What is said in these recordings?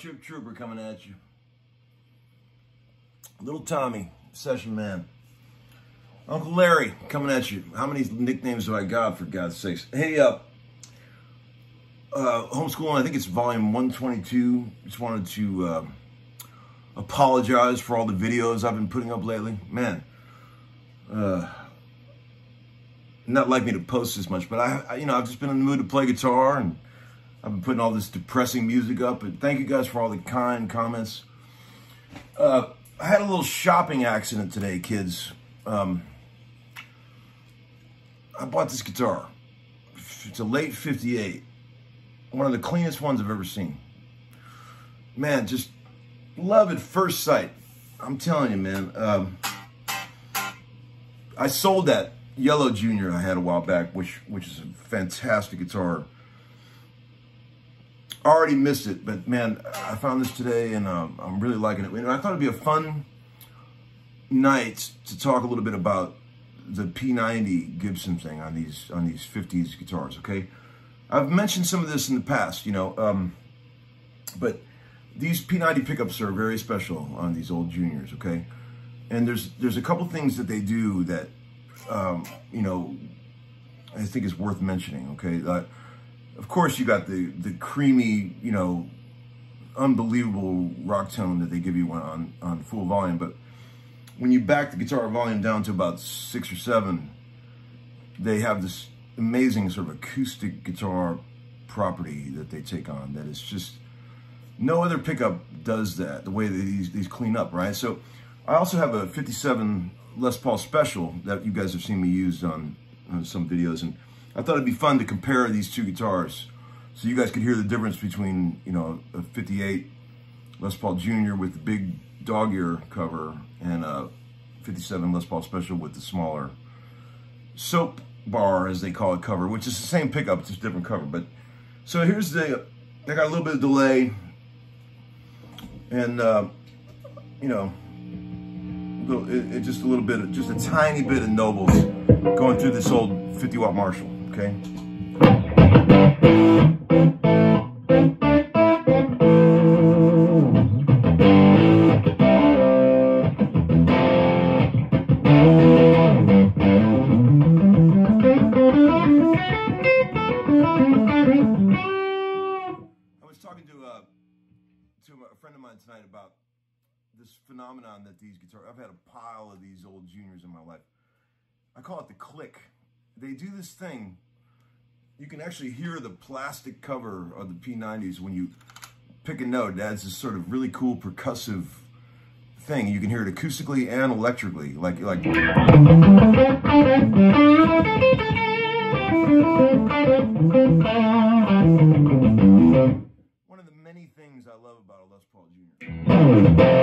Starship Trooper coming at you. Little Tommy, session man. Uncle Larry coming at you. How many nicknames do I got, for God's sakes? Hey, uh, uh, homeschooling, I think it's volume 122. Just wanted to uh, apologize for all the videos I've been putting up lately. Man, uh, not like me to post this much, but I, I, you know, I've just been in the mood to play guitar and I've been putting all this depressing music up. But thank you guys for all the kind comments. Uh, I had a little shopping accident today, kids. Um, I bought this guitar. It's a late 58. One of the cleanest ones I've ever seen. Man, just love at first sight. I'm telling you, man. Um, I sold that Yellow Junior I had a while back, which which is a fantastic guitar. Already missed it, but man, I found this today and um, I'm really liking it. And I thought it'd be a fun night to talk a little bit about the P90 Gibson thing on these on these 50s guitars. Okay, I've mentioned some of this in the past, you know, um, but these P90 pickups are very special on these old juniors. Okay, and there's there's a couple things that they do that um, you know I think is worth mentioning. Okay. Uh, of course, you got the the creamy, you know, unbelievable rock tone that they give you on on full volume. But when you back the guitar volume down to about six or seven, they have this amazing sort of acoustic guitar property that they take on that is just no other pickup does that the way that these these clean up, right? So I also have a 57 Les Paul Special that you guys have seen me use on, on some videos and I thought it'd be fun to compare these two guitars so you guys could hear the difference between, you know, a 58 Les Paul Jr. with the big dog ear cover and a 57 Les Paul Special with the smaller soap bar, as they call it, cover, which is the same pickup, it's just a different cover. But so here's the, I got a little bit of delay and, uh, you know, it, just a little bit, just a tiny bit of Nobels going through this old 50 watt Marshall okay? I was talking to, uh, to a friend of mine tonight about this phenomenon that these guitars, I've had a pile of these old juniors in my life. I call it the click they do this thing. You can actually hear the plastic cover of the P90s when you pick a note. Adds this sort of really cool percussive thing. You can hear it acoustically and electrically, like like. One of the many things I love about a Les Paul Jr.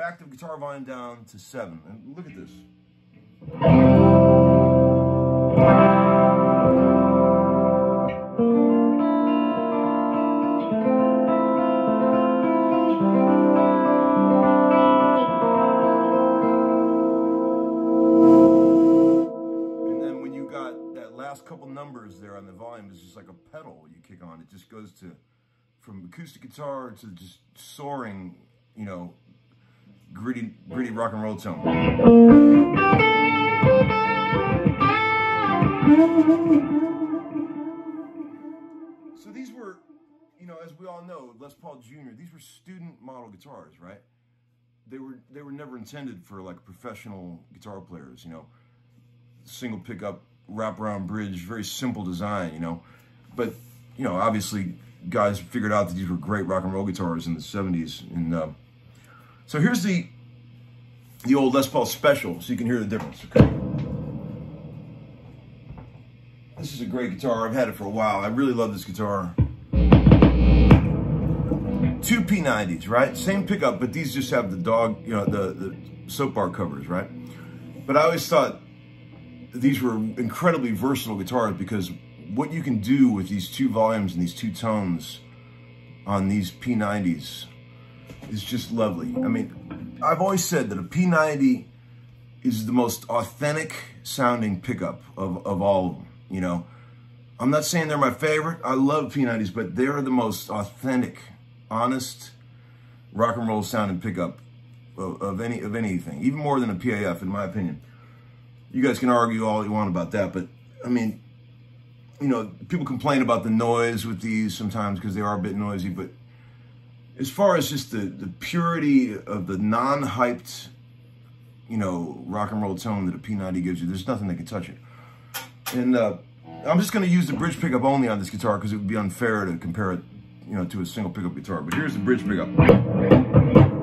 back the guitar volume down to seven. And look at this. And then when you got that last couple numbers there on the volume, it's just like a pedal you kick on. It just goes to from acoustic guitar to just soaring, you know, rock and roll tone. So these were, you know, as we all know, Les Paul Jr. These were student model guitars, right? They were they were never intended for like professional guitar players, you know. Single pickup, wraparound bridge, very simple design, you know. But you know, obviously guys figured out that these were great rock and roll guitars in the 70s. And uh, so here's the the old Les Paul Special so you can hear the difference, okay? This is a great guitar. I've had it for a while. I really love this guitar. Two P90s, right? Same pickup, but these just have the dog, you know, the, the soap bar covers, right? But I always thought these were incredibly versatile guitars because what you can do with these two volumes and these two tones on these P90s is just lovely. I mean, I've always said that a P90 is the most authentic sounding pickup of, of all of them, you know. I'm not saying they're my favorite. I love P90s, but they're the most authentic, honest, rock and roll sounding pickup of, of any of anything, even more than a PAF, in my opinion. You guys can argue all you want about that, but I mean, you know, people complain about the noise with these sometimes because they are a bit noisy, but as far as just the, the purity of the non-hyped, you know, rock and roll tone that a P90 gives you, there's nothing that can touch it. And uh, I'm just going to use the bridge pickup only on this guitar because it would be unfair to compare it, you know, to a single pickup guitar. But here's the bridge pickup.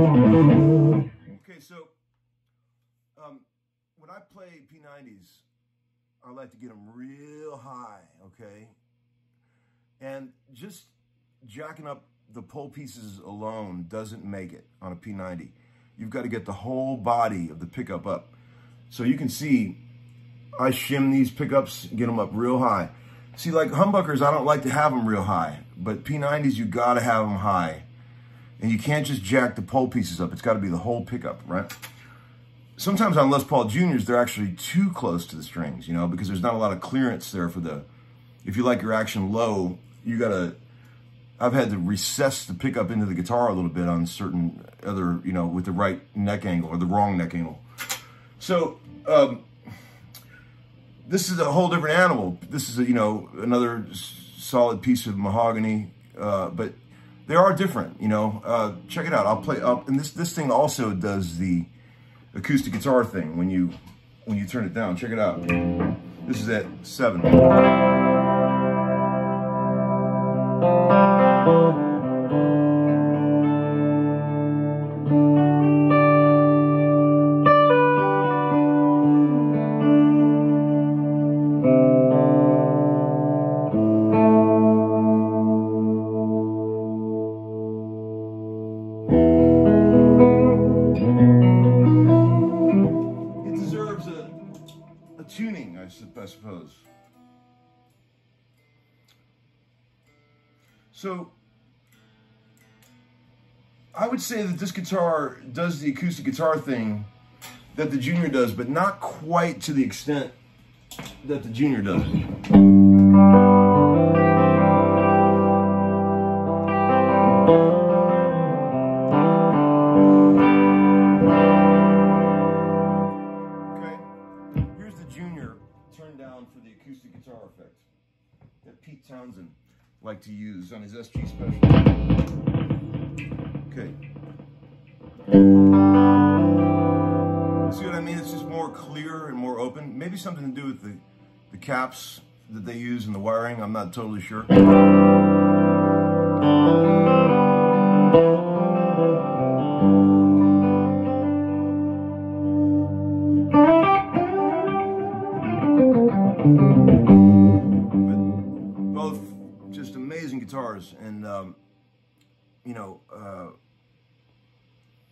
Okay, so um, when I play P90s, I like to get them real high, okay? And just jacking up the pole pieces alone doesn't make it on a P90. You've got to get the whole body of the pickup up. So you can see I shim these pickups, get them up real high. See, like humbuckers, I don't like to have them real high, but P90s, you got to have them high. And you can't just jack the pole pieces up. It's got to be the whole pickup, right? Sometimes on Les Paul Juniors, they're actually too close to the strings, you know, because there's not a lot of clearance there for the, if you like your action low, you got to, I've had to recess the pickup into the guitar a little bit on certain other, you know, with the right neck angle or the wrong neck angle. So, um, this is a whole different animal. This is, a, you know, another solid piece of mahogany, uh, but they are different, you know. Uh, check it out. I'll play up, and this this thing also does the acoustic guitar thing when you when you turn it down. Check it out. This is at seven. This guitar does the acoustic guitar thing that the Junior does, but not quite to the extent that the Junior does. Okay, here's the Junior turned down for the acoustic guitar effect that Pete Townshend liked to use on his SG special. Okay. More clear and more open. Maybe something to do with the, the caps that they use in the wiring. I'm not totally sure. But both just amazing guitars. And, um, you know, uh,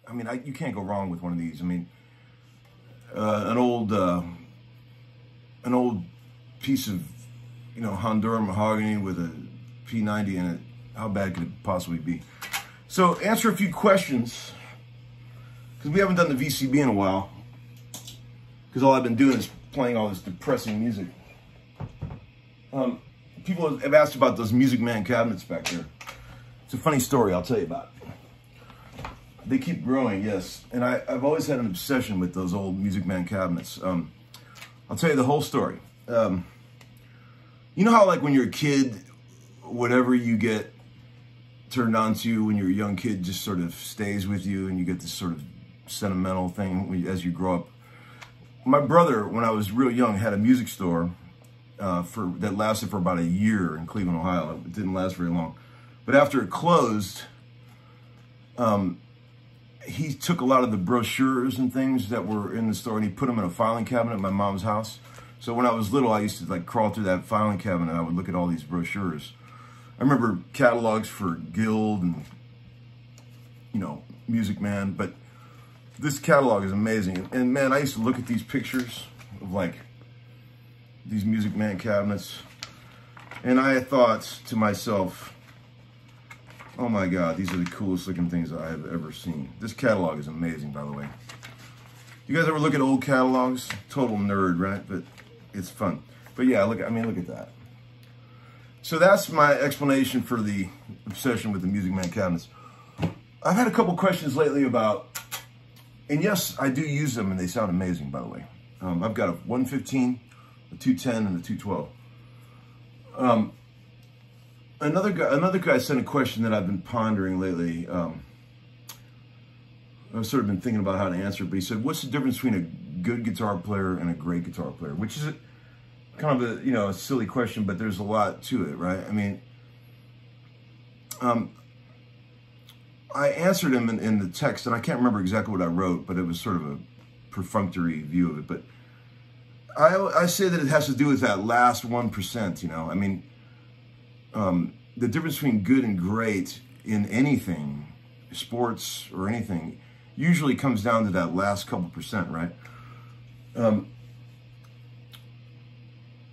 I mean, I, you can't go wrong with one of these. I mean, uh, an old, uh, an old piece of, you know, Honduran mahogany with a P90 in it. How bad could it possibly be? So, answer a few questions because we haven't done the VCB in a while. Because all I've been doing is playing all this depressing music. Um, people have asked about those Music Man cabinets back there. It's a funny story I'll tell you about. They keep growing, yes. And I, have always had an obsession with those old Music Man cabinets. Um, I'll tell you the whole story. Um, you know how like when you're a kid, whatever you get turned on to when you're a young kid just sort of stays with you and you get this sort of sentimental thing as you grow up. My brother, when I was real young, had a music store uh, for that lasted for about a year in Cleveland, Ohio. It didn't last very long. But after it closed, um, he took a lot of the brochures and things that were in the store and he put them in a filing cabinet at my mom's house. So when I was little, I used to like crawl through that filing cabinet. And I would look at all these brochures. I remember catalogs for Guild and, you know, Music Man, but this catalog is amazing. And man, I used to look at these pictures of like these Music Man cabinets, and I thought to myself, oh my God, these are the coolest looking things I have ever seen. This catalog is amazing, by the way. You guys ever look at old catalogs? Total nerd, right? But it's fun. But yeah, look, I mean, look at that. So that's my explanation for the obsession with the Music Man cabinets. I've had a couple questions lately about, and yes, I do use them and they sound amazing, by the way. Um, I've got a 115, a 210, and a 212. Um, another guy, another guy sent a question that I've been pondering lately. Um, I've sort of been thinking about how to answer, it, but he said, what's the difference between a good guitar player and a great guitar player? Which is a, kind of a you know a silly question, but there's a lot to it, right? I mean, um, I answered him in, in the text, and I can't remember exactly what I wrote, but it was sort of a perfunctory view of it. But I I say that it has to do with that last one percent. You know, I mean, um, the difference between good and great in anything, sports or anything, usually comes down to that last couple percent, right? Um,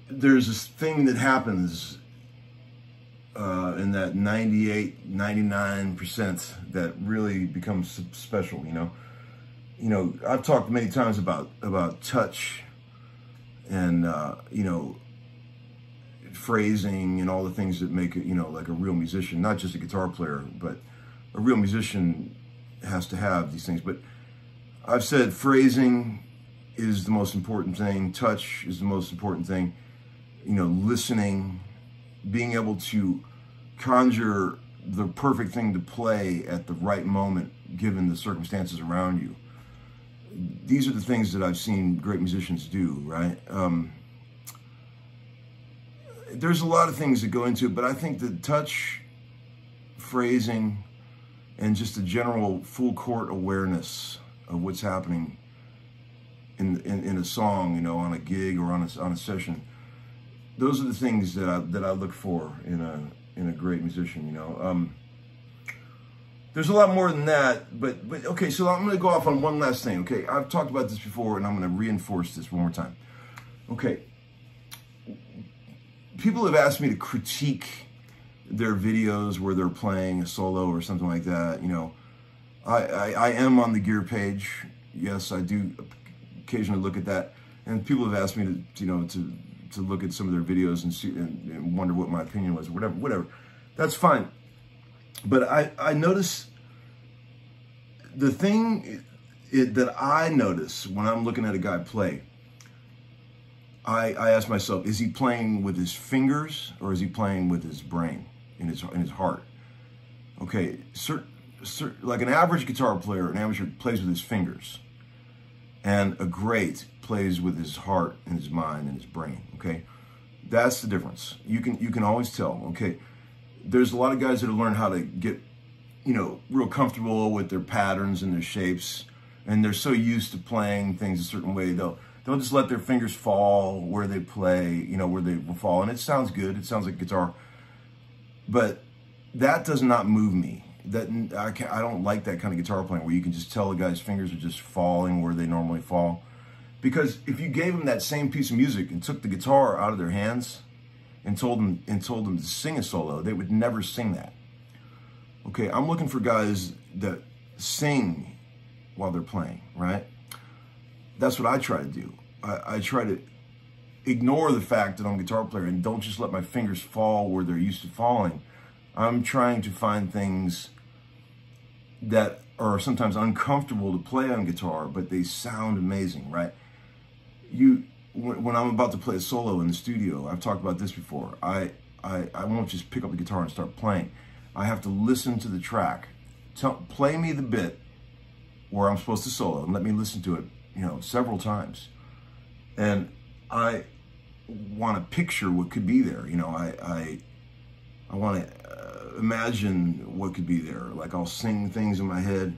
there's this thing that happens uh, in that 98, 99% that really becomes special, you know. You know, I've talked many times about, about touch and, uh, you know, phrasing and all the things that make it, you know, like a real musician, not just a guitar player, but a real musician has to have these things. But I've said phrasing is the most important thing. Touch is the most important thing you know, listening, being able to conjure the perfect thing to play at the right moment, given the circumstances around you. These are the things that I've seen great musicians do, right? Um, there's a lot of things that go into it, but I think the touch, phrasing, and just a general full court awareness of what's happening in, in, in a song, you know, on a gig or on a, on a session, those are the things that I, that I look for in a in a great musician. You know, um, there's a lot more than that, but but okay. So I'm going to go off on one last thing. Okay, I've talked about this before, and I'm going to reinforce this one more time. Okay, people have asked me to critique their videos where they're playing a solo or something like that. You know, I, I, I am on the gear page. Yes, I do occasionally look at that, and people have asked me to you know to to look at some of their videos and see and, and wonder what my opinion was or whatever, whatever. That's fine. But I, I notice the thing it, that I notice when I'm looking at a guy play, I, I ask myself, is he playing with his fingers or is he playing with his brain, in his, in his heart? Okay, like an average guitar player, an amateur plays with his fingers. And a great plays with his heart and his mind and his brain, okay? That's the difference. You can you can always tell, okay? There's a lot of guys that have learned how to get, you know, real comfortable with their patterns and their shapes, and they're so used to playing things a certain way, they'll they'll just let their fingers fall where they play, you know, where they will fall. And it sounds good. It sounds like guitar. But that does not move me. That I, I don't like that kind of guitar playing where you can just tell the guy's fingers are just falling where they normally fall. Because if you gave them that same piece of music and took the guitar out of their hands and told them and told them to sing a solo, they would never sing that. Okay, I'm looking for guys that sing while they're playing, right? That's what I try to do. I, I try to ignore the fact that I'm a guitar player and don't just let my fingers fall where they're used to falling. I'm trying to find things that are sometimes uncomfortable to play on guitar, but they sound amazing, right? You, when I'm about to play a solo in the studio, I've talked about this before. I, I, I won't just pick up the guitar and start playing. I have to listen to the track. Tell, play me the bit where I'm supposed to solo and let me listen to it, you know, several times. And I want to picture what could be there. You know, I, I, I want to uh, imagine what could be there. Like I'll sing things in my head.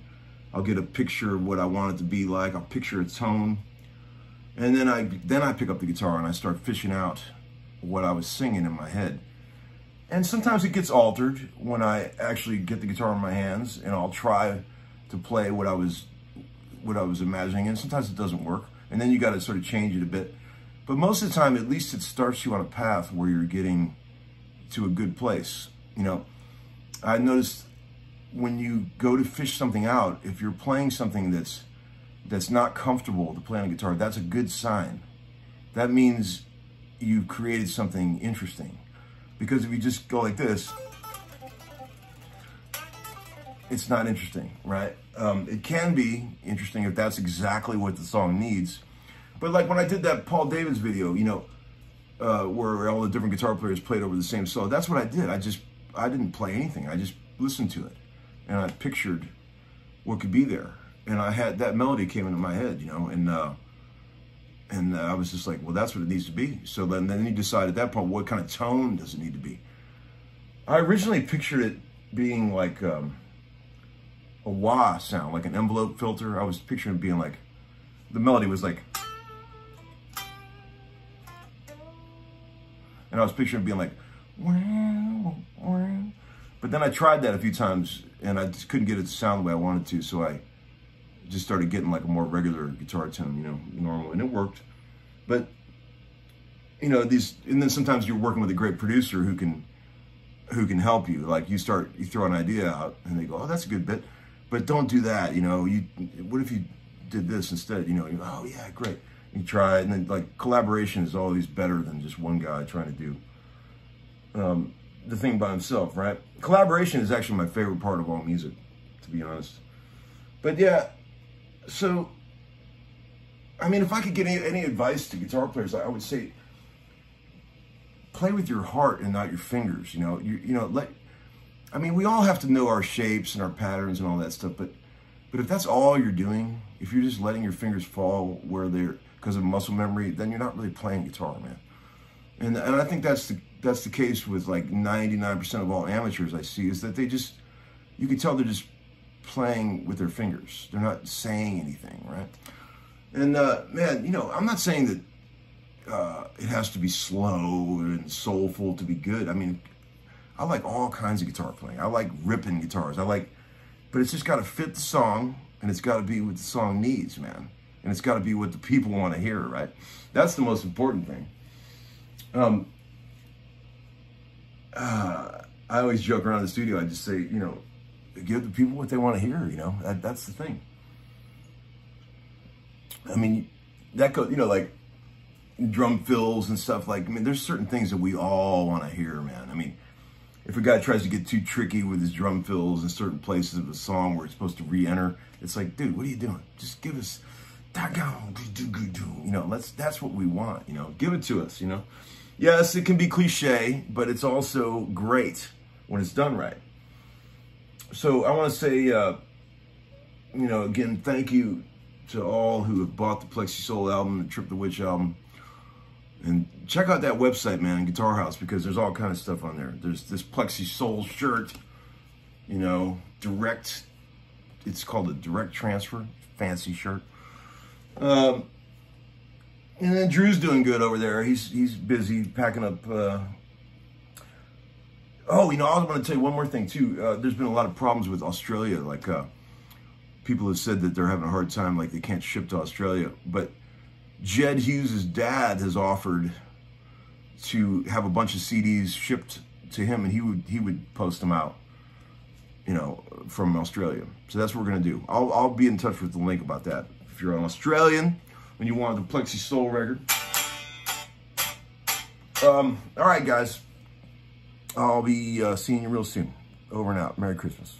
I'll get a picture of what I want it to be like. I'll picture a tone. And then I, then I pick up the guitar and I start fishing out what I was singing in my head. And sometimes it gets altered when I actually get the guitar in my hands and I'll try to play what I was what I was imagining and sometimes it doesn't work. And then you got to sort of change it a bit. But most of the time, at least it starts you on a path where you're getting to a good place. You know, I noticed when you go to fish something out, if you're playing something that's that's not comfortable to play on a guitar, that's a good sign. That means you've created something interesting. Because if you just go like this, it's not interesting, right? Um, it can be interesting if that's exactly what the song needs. But like when I did that Paul Davis video, you know, uh, where all the different guitar players played over the same solo, that's what I did. I just, I didn't play anything. I just listened to it. And I pictured what could be there. And I had, that melody came into my head, you know, and, uh, and uh, I was just like, well, that's what it needs to be. So then, then you decide at that point, what kind of tone does it need to be? I originally pictured it being like um, a wah sound, like an envelope filter. I was picturing being like, the melody was like, and I was picturing being like, but then I tried that a few times and I just couldn't get it to sound the way I wanted to. So I just started getting like a more regular guitar tone, you know, normal, and it worked. But you know, these, and then sometimes you're working with a great producer who can, who can help you. Like you start, you throw an idea out, and they go, "Oh, that's a good bit," but don't do that. You know, you, what if you did this instead? You know, oh yeah, great. You try and then like collaboration is always better than just one guy trying to do um, the thing by himself, right? Collaboration is actually my favorite part of all music, to be honest. But yeah, so, I mean, if I could get any, any advice to guitar players, I would say, play with your heart and not your fingers. You know, you, you know, let. I mean, we all have to know our shapes and our patterns and all that stuff, but but if that's all you're doing, if you're just letting your fingers fall where they're because of muscle memory, then you're not really playing guitar, man. And and I think that's the that's the case with like 99% of all amateurs I see is that they just you can tell they're just playing with their fingers. They're not saying anything, right? And uh, man, you know, I'm not saying that uh, it has to be slow and soulful to be good. I mean, I like all kinds of guitar playing. I like ripping guitars. I like, but it's just got to fit the song and it's got to be what the song needs, man. And it's got to be what the people want to hear, right? That's the most important thing. Um, uh, I always joke around the studio. I just say, you know, give the people what they want to hear, you know, that, that's the thing. I mean, that goes, you know, like drum fills and stuff like, I mean, there's certain things that we all want to hear, man. I mean, if a guy tries to get too tricky with his drum fills in certain places of a song where it's supposed to re-enter, it's like, dude, what are you doing? Just give us, you know, let's, that's what we want, you know, give it to us, you know. Yes, it can be cliche, but it's also great when it's done right so I want to say, uh, you know, again, thank you to all who have bought the Plexi Soul album, the Trip the Witch album. And check out that website, man, Guitar House, because there's all kind of stuff on there. There's this Plexi Soul shirt, you know, direct, it's called a direct transfer, fancy shirt. Um, and then Drew's doing good over there. He's he's busy packing up uh, Oh, you know, I was going to tell you one more thing too. Uh, there's been a lot of problems with Australia. Like uh, people have said that they're having a hard time, like they can't ship to Australia. But Jedd Hughes' dad has offered to have a bunch of CDs shipped to him, and he would he would post them out, you know, from Australia. So that's what we're gonna do. I'll I'll be in touch with the link about that. If you're an Australian and you want the Plexi Soul record, Um, all right, guys. I'll be uh, seeing you real soon. Over and out. Merry Christmas.